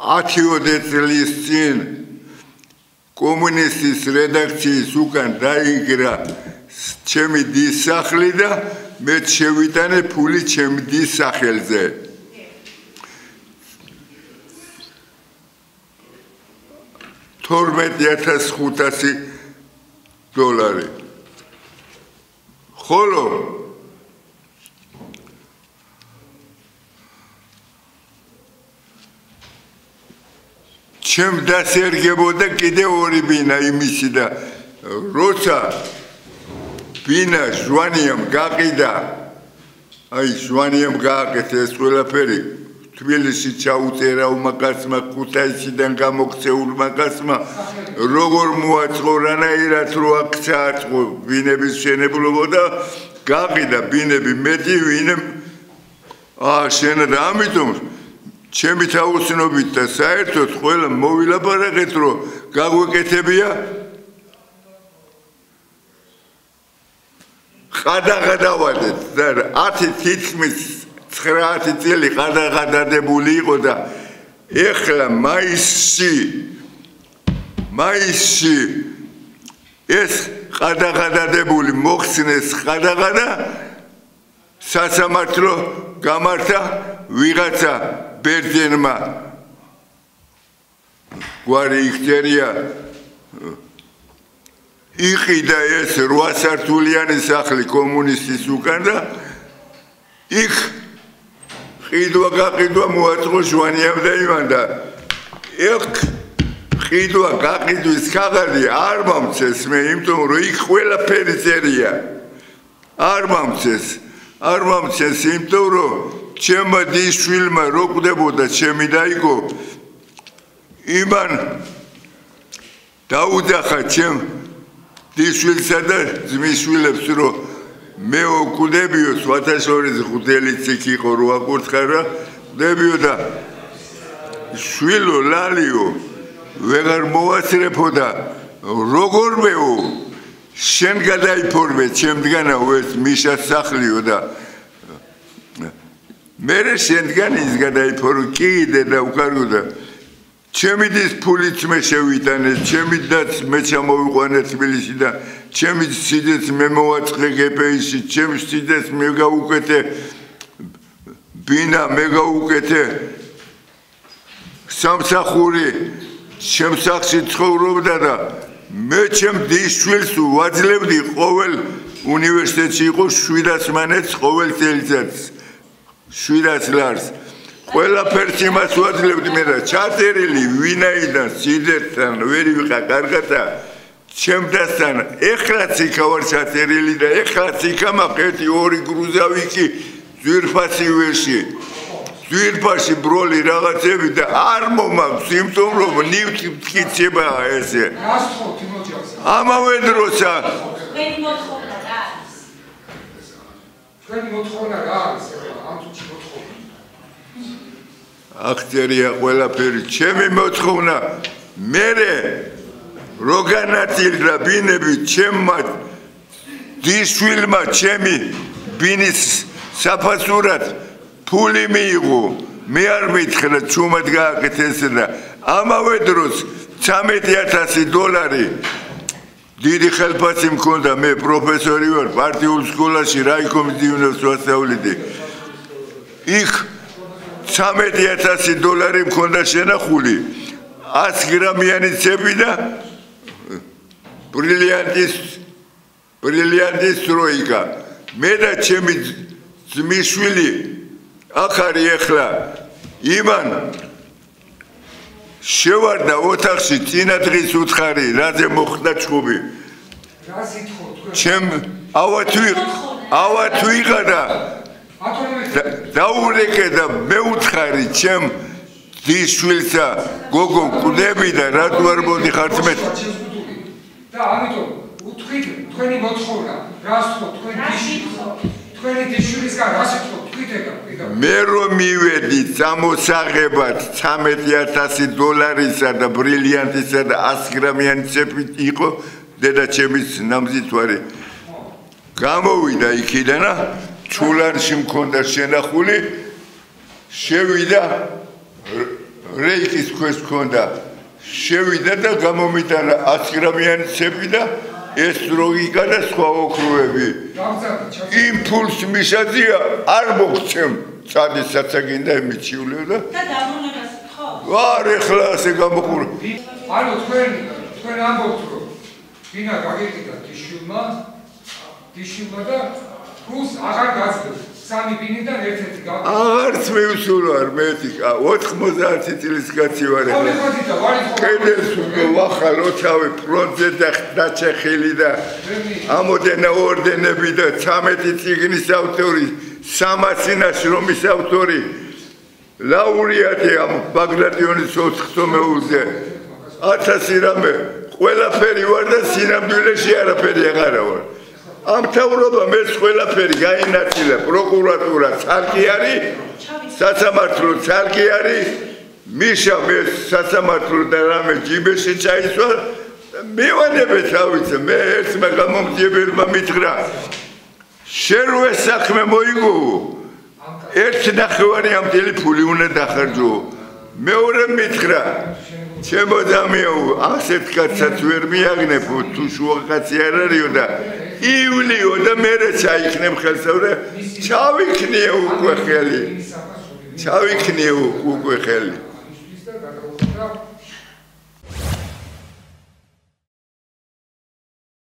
10 წლის წინ კომუნისტის რედაქციის უკან დაიგრა ჩემი დის სახლი და მე შევიტანე ფული ჩემი დის სახელზე. 12500 დოლარი. ხოლო ჩემ დასერგებოდა კიდე ორი ბინა იმისი და როცა ბინა ჟვანიამ გაყიდა აი ჟვანიამ გააკეთა ეს ყველაფერი თბილისში ჩაუწერა უმაკაცმა ქუთაისიდან გამოქცეულ მაკაცმა როგორ მოაწყო რანაირად რო აქცა აწყო ბინების შენებლობა და გაყიდა ბინები. მეტი ვინ აა შენ და ამიტომ ჩემი თავოსნობით და საერთოდ ყველა მოვილაპარაკეთ რომ გაგვეკეთებია? ყადაღადავადეთ და 10 თითქმის 9 წელი ყადაღადადებული იყო და ეხლა მაისში მაისში ეს ყადაღადადებული მოხსნეს ყადაღადა სასამართლო გამართა ვიღაცა ბერძენმა. გვარი იქტერია იყიდა ეს 8 სართულიანი სახლი კომუნისტის უკან და იქ ყიდვა გაყიდვა მოაწყო ჟვანიამ და იმან და იქ ყიდვა გაყიდვის ქაღალდი არ მომწეს მე იმიტომ რომ იქ ყველაფერი წერია. არ მომწეს არ მომწეს იმიტომ რომ ჩემმა დისშვილმა რო ყვდებოდა ჩემი დაიგო იმან დაუძახა ჩემ დისშვილსა და ძმისშვილებს რომ მე ოკვდებიო 1205 წიქ იყო რო აკურთხა რა. ყვდებიო და შვილო ლალიო ვეღარ მოვაცრებოდა როგორმეო შენ გადაიფორმე ჩემდგანა ეს მიშა სახლიო და მე შენგან ის გადაიფორო კიდე და უკარგოდა ჩემი დის ფულიც მე შევიტანე ჩემი დაც მე ჩამოვიყვანე თბილისში და ჩემი სიძეც მე მოვაწყე გპ-ში ჩემი სიძეც მე გაუკეთე ბინა მე გაუკეთე სამსახური ჩემ სახში ცხოვრობდა და მე ჩემ დის შვილს ვაძლევდი ყოველ უნივერსიტეტში იყო 700 მანეთს ყოველ წელიწადს შვიდას ლარს. ყველაფერს იმას ვაძლევდი მე და ჩაწერილი ვინაიდან სიდერთან ვერი ვიყა კარგათა. ჩემთან ეხლაც იქა ვარ ჩაწერილი და ეხლაც იქა მაყეთი ორი გრუზავი კი ძვირფასი ვეში. ძვირფასი ბროლი რაღაცები და არ მომაქვს იმიტომ რომ ნივთკიცება ესე. ამავე დროცა თქვენი მოთხოვნა რა არის თქვენი მოთხოვნა რა არის აქტერია ყველაფერი. ჩემი მოთხოვნა მე როგანატილდა ბინები ჩემმა დისვილმა ჩემი ბინის საფასურად ფული მიიღო. მე არ მითხრა ჩუმად გააკეთეს და ამავე დროს 13000 დოლარი დიდი ხელფასი მქონდა. მე პროფესორი ვარ პარტიულ სკოლაში რაიკომის დივნებს ვასწავლიდი. იქ 13000 დოლარი მქონდა შენახული. 100 გრამიანი ცები და ბრილიანტის ბრილიანტის როიკა მე და ჩემი ძმისშვილი ახარი ახლა იმან შევარდა ოთახში წინა დღის უთხარი რაზე მოხდა ჩხუბი? რა სიტყვა თქვენ ჩემ ავათვი ავათვიღა და დაურეკე და მე უთხარი ჩემ დისშვილსა გოგო კვდები და რატო არ მოდიხართ მე და ამიტომ უთხრით თქვენი მოთხოვნა რას თქო თქვენ თქვენი დისშვილისგან რას თქო მე რომ მივედი სამოსაღებად 13000 დოლარისა და ბრილიანტისა და 100 გრამიანი ცეფი იყო დედა ჩემის ნამზითვარი გამოვიდა იქიდანა ჩულანში მქონდა შენახული შევიდა რეიკის ქვეშ ქონდა შევიდა და გამომიტანა 100 გრამიანი ცეპი და ეს ლოგიკა და სხვა ოქროები. იმპულს მისაძია არ მოგცემ წადი საცაგინდა მიჩიულიო და და დამონებას ხო? არ ეხლა ასე გამოყურ ანუ თქვენ თქვენ ამბობთ რომ ბინა გაგეკიდა დიშილმა დიშილმა და გუს აღარ გაძლევს სამი ბინიდან ერთ-ერთი გავა აღარც მივსულო არ მეტი 90 წლის კაცი ვარ ხოლმე ეხლა ხოდი და ვარი ხო კედელს უკვე ვახალ ოჩავი ფრონტზე და დაჩეხილი და ამოდენა ორდენები და 13 წიგნის ავტორი 300 ნაშრომის ავტორი. ლაურიატი ამ ბაგრატიონის 4 მეულზე 1000 რამე ყველაფერი ვარ და სინამდვილეში არაფერი აღარა ვარ ამ თავრობა მე ყველაფერი გაინაცილა პროკურატურა ცალკე არის სასამართლო ცალკე არის. მიშა მე სასამართლო და რამე ჯიბეში ჩაისვა. მივანებე თავიცე მე ერთმა გამომძიებელმა მითხრა. შენ რო ეს საქმე მოიგო? ერთ ნახევარი ამ ტელეფონი უნდა დახარჯო. მეორე მითხრა. ჩემო დამიო ასეთ კაცსაც ვერ მიაგნებ თუ შუახაცი არ არისო და იულიო და მე ჩაიქნებ ხელსავრე ჩავიქნიე უკვე ხელი. ჩავიქნიე უკვე ხელი